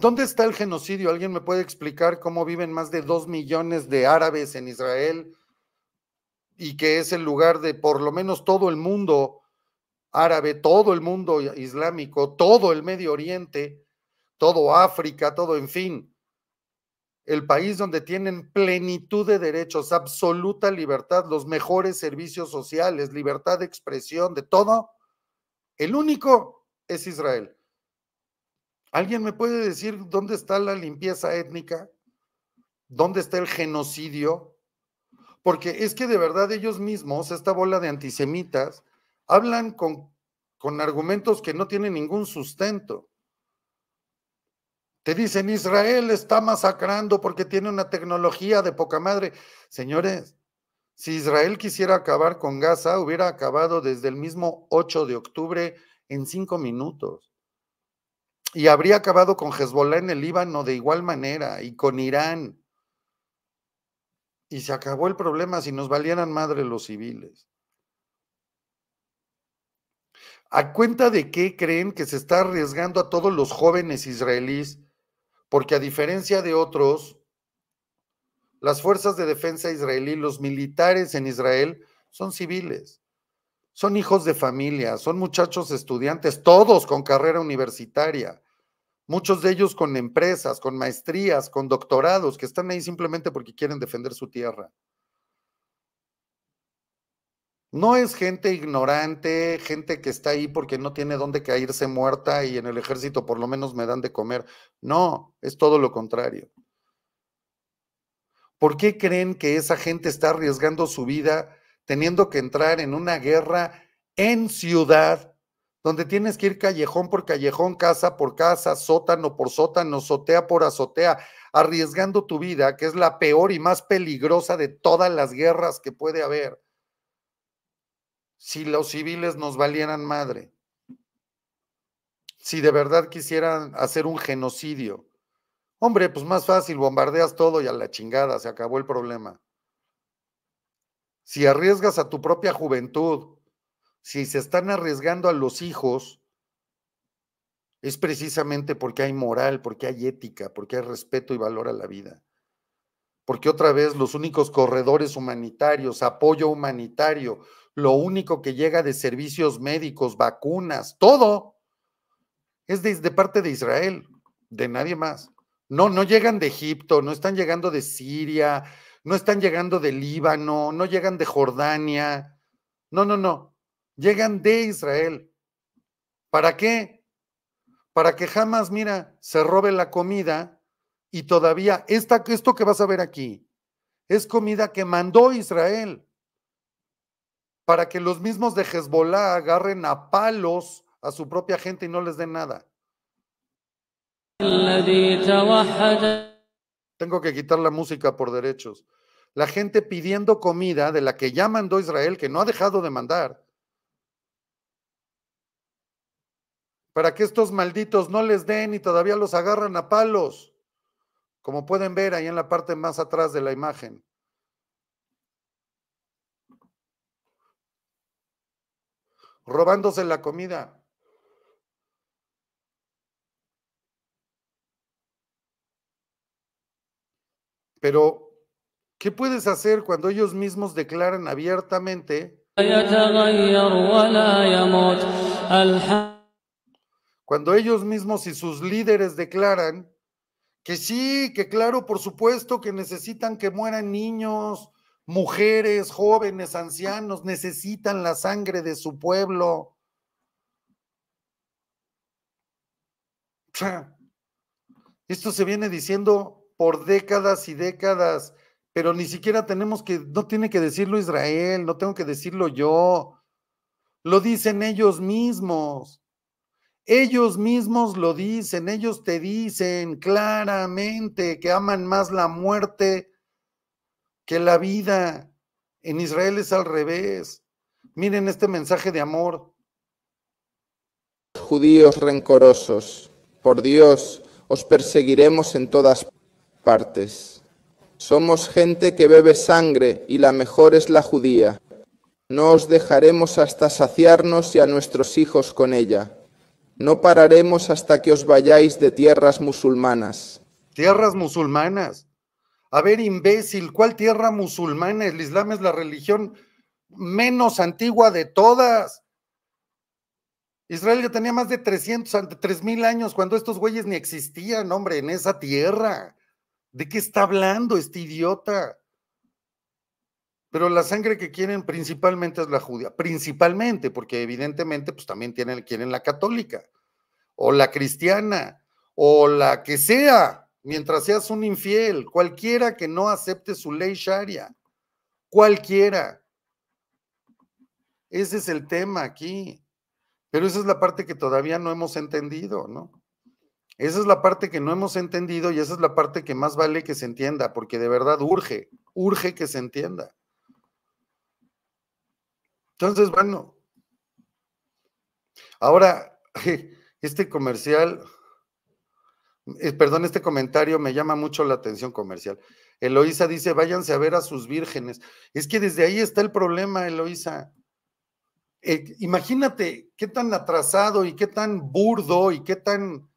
¿Dónde está el genocidio? ¿Alguien me puede explicar cómo viven más de dos millones de árabes en Israel y que es el lugar de por lo menos todo el mundo árabe, todo el mundo islámico, todo el Medio Oriente, todo África, todo, en fin, el país donde tienen plenitud de derechos, absoluta libertad, los mejores servicios sociales, libertad de expresión, de todo, el único es Israel. ¿Alguien me puede decir dónde está la limpieza étnica? ¿Dónde está el genocidio? Porque es que de verdad ellos mismos, esta bola de antisemitas, hablan con, con argumentos que no tienen ningún sustento. Te dicen, Israel está masacrando porque tiene una tecnología de poca madre. Señores, si Israel quisiera acabar con Gaza, hubiera acabado desde el mismo 8 de octubre en cinco minutos. Y habría acabado con Hezbollah en el Líbano de igual manera y con Irán. Y se acabó el problema si nos valieran madre los civiles. ¿A cuenta de qué creen que se está arriesgando a todos los jóvenes israelíes? Porque a diferencia de otros, las fuerzas de defensa israelí, los militares en Israel, son civiles, son hijos de familia, son muchachos estudiantes, todos con carrera universitaria, muchos de ellos con empresas, con maestrías, con doctorados, que están ahí simplemente porque quieren defender su tierra. No es gente ignorante, gente que está ahí porque no tiene dónde caerse muerta y en el ejército por lo menos me dan de comer. No, es todo lo contrario. ¿Por qué creen que esa gente está arriesgando su vida teniendo que entrar en una guerra en ciudad donde tienes que ir callejón por callejón, casa por casa, sótano por sótano, azotea por azotea, arriesgando tu vida, que es la peor y más peligrosa de todas las guerras que puede haber? Si los civiles nos valieran madre, si de verdad quisieran hacer un genocidio. Hombre, pues más fácil, bombardeas todo y a la chingada, se acabó el problema. Si arriesgas a tu propia juventud, si se están arriesgando a los hijos, es precisamente porque hay moral, porque hay ética, porque hay respeto y valor a la vida. Porque otra vez los únicos corredores humanitarios, apoyo humanitario, lo único que llega de servicios médicos, vacunas, todo, es de, parte de Israel, de nadie más. No, no llegan de Egipto, no están llegando de Siria, no están llegando de Líbano, no llegan de Jordania. No, no, no. Llegan de Israel. ¿Para qué? Para que jamás, mira, se robe la comida y todavía esta, esto que vas a ver aquí es comida que mandó Israel para que los mismos de Hezbollah agarren a palos a su propia gente y no les den nada. Tengo que quitar la música por derechos. La gente pidiendo comida de la que ya mandó Israel, que no ha dejado de mandar, para que estos malditos no les den y todavía los agarran a palos, como pueden ver ahí en la parte más atrás de la imagen. Robándose la comida. Pero, ¿qué puedes hacer cuando ellos mismos declaran abiertamente? Cuando ellos mismos y sus líderes declaran que sí, que claro, por supuesto que necesitan que mueran niños, mujeres, jóvenes, ancianos, necesitan la sangre de su pueblo. Esto se viene diciendo por décadas y décadas, pero ni siquiera tenemos que, no tiene que decirlo Israel, no tengo que decirlo yo, lo dicen ellos mismos. Ellos mismos lo dicen, ellos te dicen claramente que aman más la muerte que la vida en Israel es al revés. Miren este mensaje de amor judíos rencorosos. Por Dios, os perseguiremos en todas partes. Somos gente que bebe sangre y la mejor es la judía. No os dejaremos hasta saciarnos y a nuestros hijos con ella. No pararemos hasta que os vayáis de tierras musulmanas. Tierras musulmanas. A ver, imbécil, ¿cuál tierra musulmana? El Islam es la religión menos antigua de todas. Israel ya tenía más de 300, 3000 años cuando estos güeyes ni existían, hombre, en esa tierra. ¿De qué está hablando este idiota? Pero la sangre que quieren principalmente es la judía, principalmente, porque evidentemente pues también tienen, quieren la católica, o la cristiana, o la que sea, mientras seas un infiel, cualquiera que no acepte su ley sharia, cualquiera. Ese es el tema aquí. Pero esa es la parte que todavía no hemos entendido, ¿no? Esa es la parte que no hemos entendido y esa es la parte que más vale que se entienda, porque de verdad urge, urge que se entienda. Entonces, bueno, ahora, este comercial, eh, perdón, este comentario me llama mucho la atención comercial. Eloísa dice, váyanse a ver a sus vírgenes. Es que desde ahí está el problema, Eloísa. Eh, imagínate qué tan atrasado y qué tan burdo y qué tan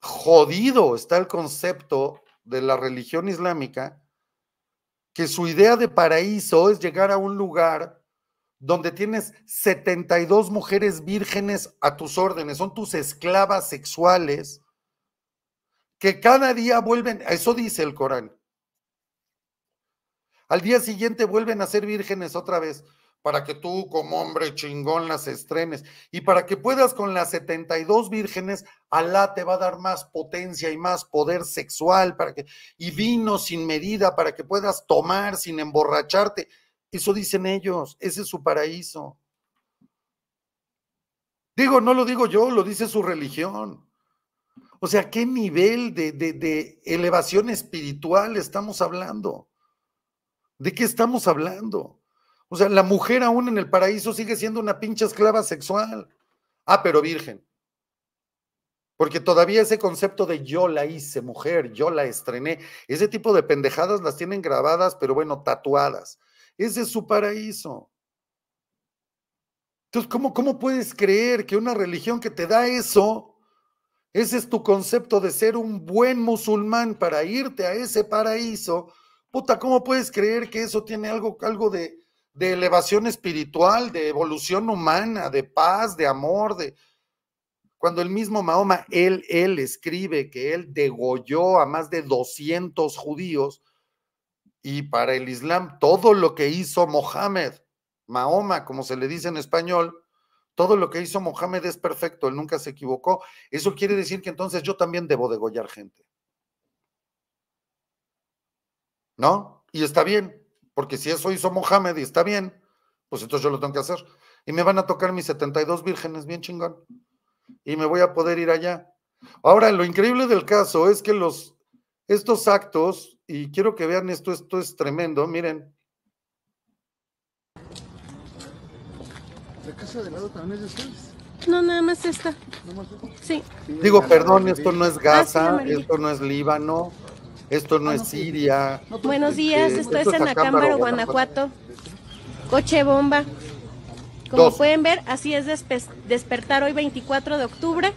jodido está el concepto de la religión islámica, que su idea de paraíso es llegar a un lugar donde tienes 72 mujeres vírgenes a tus órdenes, son tus esclavas sexuales, que cada día vuelven, eso dice el Corán, al día siguiente vuelven a ser vírgenes otra vez para que tú como hombre chingón las estrenes y para que puedas con las 72 vírgenes, Alá te va a dar más potencia y más poder sexual para que y vino sin medida para que puedas tomar sin emborracharte. Eso dicen ellos, ese es su paraíso. Digo, no lo digo yo, lo dice su religión. O sea, ¿qué nivel de, de, elevación espiritual estamos hablando? ¿De qué estamos hablando? O sea, la mujer aún en el paraíso sigue siendo una pinche esclava sexual. Ah, pero virgen. Porque todavía ese concepto de yo la hice mujer, yo la estrené, ese tipo de pendejadas las tienen grabadas, pero bueno, tatuadas. Ese es su paraíso. Entonces, ¿cómo, cómo puedes creer que una religión que te da eso, ese es tu concepto de ser un buen musulmán para irte a ese paraíso? Puta, ¿cómo puedes creer que eso tiene algo, algo de, elevación espiritual, de evolución humana, de paz, de amor, de... Cuando el mismo Mahoma, él, él escribe que él degolló a más de 200 judíos y para el Islam todo lo que hizo Mohammed, Mahoma, como se le dice en español, todo lo que hizo Mohammed es perfecto, él nunca se equivocó. Eso quiere decir que entonces yo también debo degollar gente. ¿No? Y está bien, porque si eso hizo Mohamed y está bien, pues entonces yo lo tengo que hacer. Y me van a tocar mis 72 vírgenes, bien chingón. Y me voy a poder ir allá. Ahora, lo increíble del caso es que los, estos actos, y quiero que vean esto, esto es tremendo, miren. ¿La casa de lado también es de ustedes? No, nada más esta. Sí. Digo, perdón, esto no es Gaza, esto no es Líbano, esto no es Siria. Buenos días, esto es en Acámbaro, Guanajuato. Coche bomba. Como pueden ver, así es despertar hoy 24 de octubre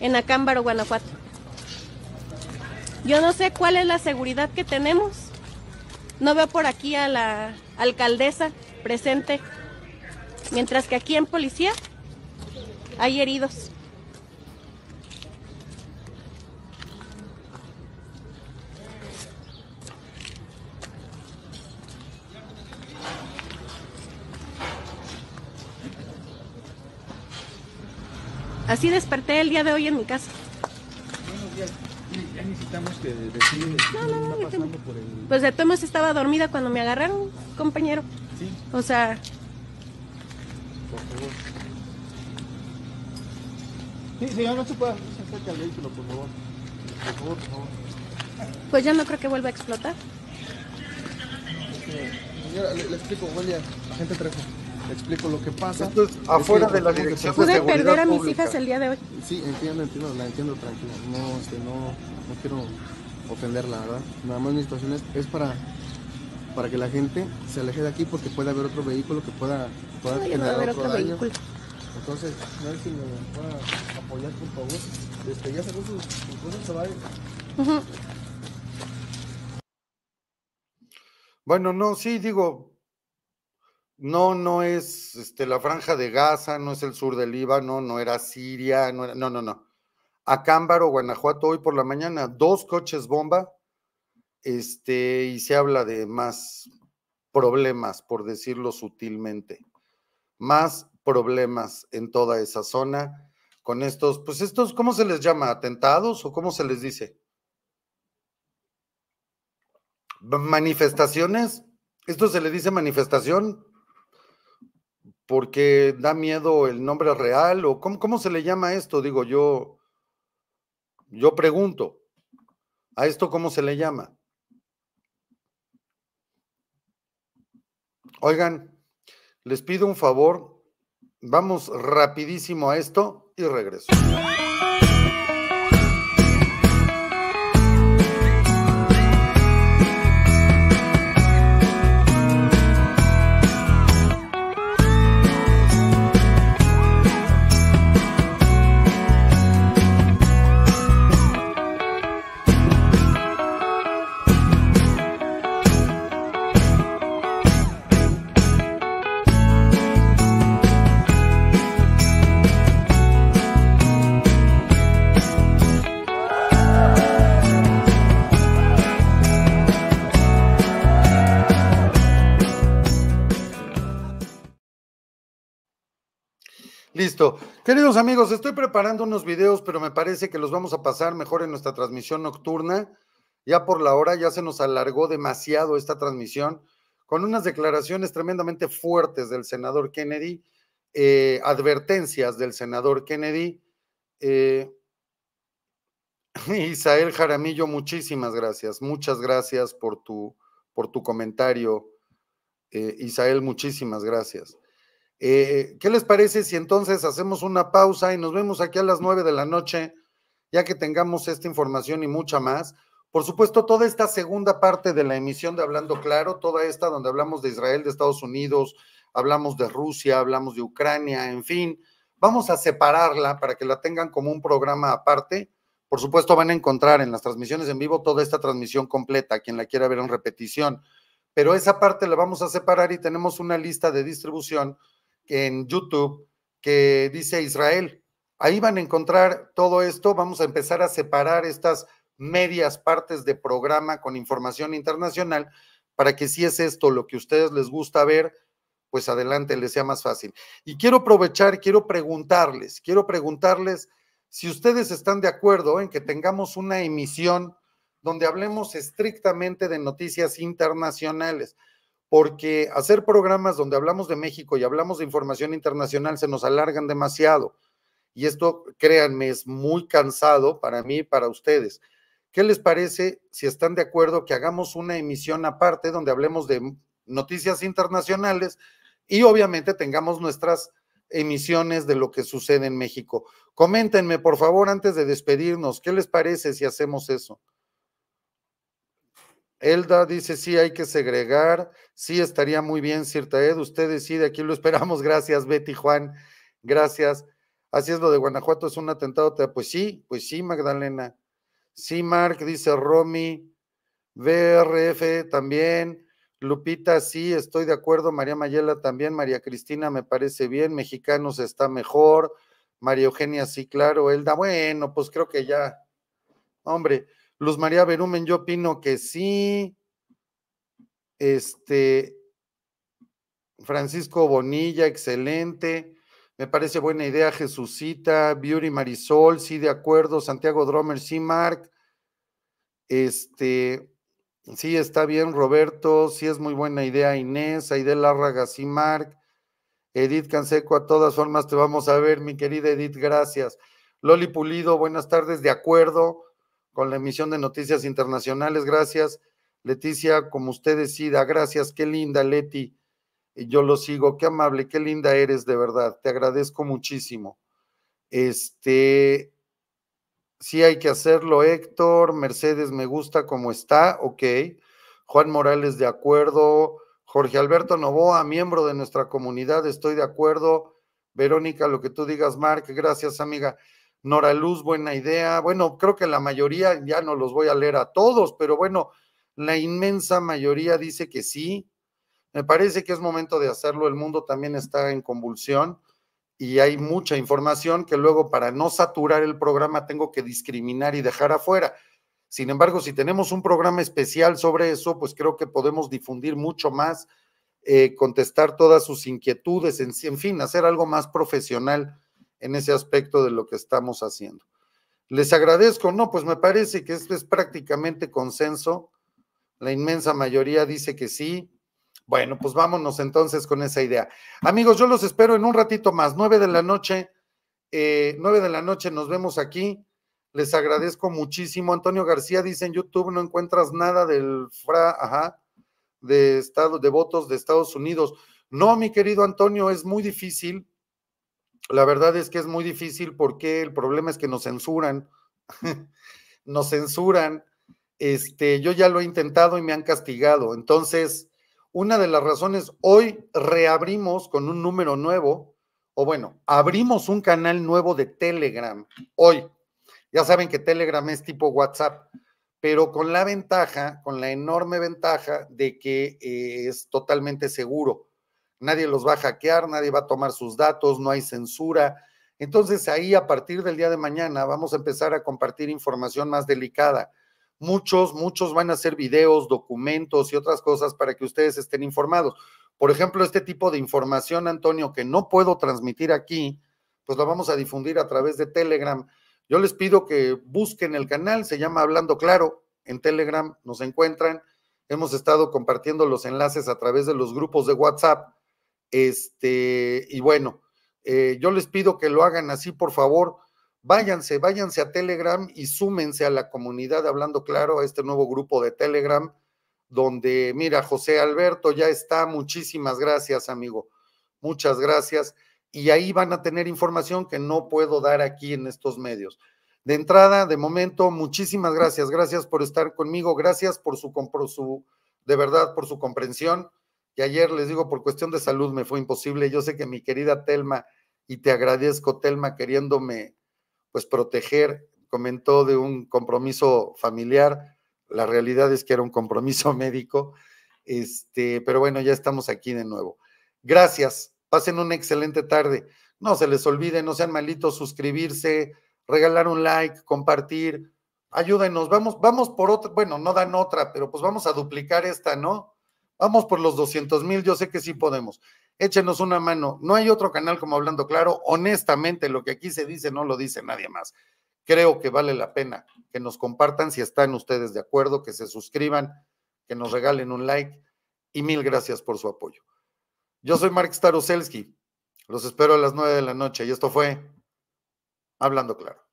en Acámbaro, Guanajuato. Yo no sé cuál es la seguridad que tenemos. No veo por aquí a la alcaldesa presente. Mientras que aquí en policía hay heridos. Así desperté el día de hoy en mi casa. Necesitamos que decir no, no, no, por el... Pues de todos estaba dormida cuando me agarraron, compañero. Sí. O sea... Por favor. Sí, señor, no se puede se acerca al vehículo, por favor. Por favor, por favor. Pues ya no creo que vuelva a explotar. Señora, le, le explico, buen día. Agente Trejo. explico lo que pasa. Esto es afuera de la dirección de Pude perder a mis pública. hijas el día de hoy. Sí, entiendo, entiendo, la entiendo tranquila. No, este, no, no quiero ofenderla, ¿verdad? Nada más mi situación es, es para, para que la gente se aleje de aquí porque puede haber otro vehículo que pueda, pueda No, no generar haber otro otro daño. vehículo. Entonces, no sé si me pueda apoyar, por favor. Este, ya sacó sus, sus cosas, se va a ir. Bueno, no, sí, digo, no, no es este, la franja de Gaza, no es el sur del Líbano, no era Siria, no, era, no, no, no. Acámbaro, Guanajuato, hoy por la mañana, dos coches bomba, este, y se habla de más problemas, por decirlo sutilmente, más problemas en toda esa zona con estos, pues estos, ¿cómo se les llama? ¿Atentados o cómo se les dice? manifestaciones, esto se le dice manifestación porque da miedo el nombre real o cómo, cómo se le llama esto, digo yo, yo pregunto, ¿a esto cómo se le llama? Oigan, les pido un favor, vamos rapidísimo a esto y regreso. Listo. Queridos amigos, estoy preparando unos videos, pero me parece que los vamos a pasar mejor en nuestra transmisión nocturna. Ya por la hora, ya se nos alargó demasiado esta transmisión, con unas declaraciones tremendamente fuertes del senador Kennedy, eh, advertencias del senador Kennedy. Eh, Isael Jaramillo, muchísimas gracias. Muchas gracias por tu, por tu comentario. Eh, Isael, muchísimas gracias. Eh, ¿Qué les parece si entonces hacemos una pausa y nos vemos aquí a las nueve de la noche, ya que tengamos esta información y mucha más? Por supuesto, toda esta segunda parte de la emisión de Hablando Claro, toda esta donde hablamos de Israel, de Estados Unidos, hablamos de Rusia, hablamos de Ucrania, en fin, vamos a separarla para que la tengan como un programa aparte. Por supuesto, van a encontrar en las transmisiones en vivo toda esta transmisión completa, quien la quiera ver en repetición, pero esa parte la vamos a separar y tenemos una lista de distribución en YouTube que dice Israel. Ahí van a encontrar todo esto. Vamos a empezar a separar estas medias partes de programa con información internacional para que si es esto lo que a ustedes les gusta ver, pues adelante les sea más fácil. Y quiero aprovechar, quiero preguntarles, quiero preguntarles si ustedes están de acuerdo en que tengamos una emisión donde hablemos estrictamente de noticias internacionales porque hacer programas donde hablamos de México y hablamos de información internacional se nos alargan demasiado. Y esto, créanme, es muy cansado para mí y para ustedes. ¿Qué les parece si están de acuerdo que hagamos una emisión aparte donde hablemos de noticias internacionales y obviamente tengamos nuestras emisiones de lo que sucede en México? Coméntenme, por favor, antes de despedirnos, ¿qué les parece si hacemos eso? Elda dice, sí, hay que segregar. Sí, estaría muy bien, Cirta Ed. Usted decide, aquí lo esperamos. Gracias, Betty Juan. Gracias. Así es lo de Guanajuato, es un atentado. Pues sí, pues sí, Magdalena. Sí, Mark, dice Romy. BRF también. Lupita, sí, estoy de acuerdo. María Mayela también. María Cristina me parece bien. Mexicanos está mejor. María Eugenia, sí, claro. Elda, bueno, pues creo que ya. Hombre, Luz María Berumen, yo opino que sí. Este, Francisco Bonilla, excelente. Me parece buena idea, Jesucita, Beauty Marisol, sí, de acuerdo. Santiago Dromer, sí, Mark. Este, sí, está bien, Roberto, sí es muy buena idea, Inés, Aide Lárraga, sí, Mark. Edith Canseco, a todas formas te vamos a ver, mi querida Edith, gracias. Loli Pulido, buenas tardes, de acuerdo con la emisión de noticias internacionales. Gracias, Leticia, como usted decida. Gracias, qué linda, Leti. yo lo sigo, qué amable, qué linda eres de verdad, te agradezco muchísimo. Este, sí hay que hacerlo, Héctor, Mercedes me gusta como está, ok. Juan Morales de acuerdo, Jorge Alberto Novoa, miembro de nuestra comunidad, estoy de acuerdo. Verónica, lo que tú digas, Mark, gracias amiga. Nora Luz, buena idea. Bueno, creo que la mayoría, ya no los voy a leer a todos, pero bueno, la inmensa mayoría dice que sí. Me parece que es momento de hacerlo. El mundo también está en convulsión y hay mucha información que luego para no saturar el programa tengo que discriminar y dejar afuera. Sin embargo, si tenemos un programa especial sobre eso, pues creo que podemos difundir mucho más, eh, contestar todas sus inquietudes, en, en fin, hacer algo más profesional en ese aspecto de lo que estamos haciendo. Les agradezco, no, pues me parece que esto es prácticamente consenso. La inmensa mayoría dice que sí. Bueno, pues vámonos entonces con esa idea. Amigos, yo los espero en un ratito más, nueve de la noche. Eh, nueve de la noche nos vemos aquí. Les agradezco muchísimo. Antonio García dice en YouTube no encuentras nada del FRA, ajá, de estado de votos de Estados Unidos. No, mi querido Antonio, es muy difícil. La verdad es que es muy difícil porque el problema es que nos censuran. nos censuran. Este, yo ya lo he intentado y me han castigado. Entonces, una de las razones, hoy reabrimos con un número nuevo, o bueno, abrimos un canal nuevo de Telegram hoy. Ya saben que Telegram es tipo WhatsApp, pero con la ventaja, con la enorme ventaja de que eh, es totalmente seguro. Nadie los va a hackear, nadie va a tomar sus datos, no hay censura. Entonces ahí a partir del día de mañana vamos a empezar a compartir información más delicada muchos, muchos van a hacer videos, documentos y otras cosas para que ustedes estén informados. Por ejemplo, este tipo de información, Antonio, que no puedo transmitir aquí, pues la vamos a difundir a través de Telegram. Yo les pido que busquen el canal, se llama Hablando Claro, en Telegram nos encuentran. Hemos estado compartiendo los enlaces a través de los grupos de WhatsApp. Este, y bueno, eh, yo les pido que lo hagan así, por favor váyanse, váyanse a Telegram y súmense a la comunidad Hablando Claro, a este nuevo grupo de Telegram, donde, mira, José Alberto ya está, muchísimas gracias, amigo, muchas gracias. Y ahí van a tener información que no puedo dar aquí en estos medios. De entrada, de momento, muchísimas gracias, gracias por estar conmigo, gracias por su, por su de verdad, por su comprensión. Y ayer les digo, por cuestión de salud me fue imposible. Yo sé que mi querida Telma, y te agradezco, Telma, queriéndome pues proteger, comentó de un compromiso familiar, la realidad es que era un compromiso médico, este, pero bueno, ya estamos aquí de nuevo. Gracias, pasen una excelente tarde. No se les olvide, no sean malitos, suscribirse, regalar un like, compartir, ayúdenos, vamos, vamos por otra, bueno, no dan otra, pero pues vamos a duplicar esta, ¿no? Vamos por los 200 mil, yo sé que sí podemos échenos una mano. No hay otro canal como Hablando Claro. Honestamente, lo que aquí se dice no lo dice nadie más. Creo que vale la pena que nos compartan si están ustedes de acuerdo, que se suscriban, que nos regalen un like y mil gracias por su apoyo. Yo soy Mark Staroselski. Los espero a las nueve de la noche y esto fue Hablando Claro.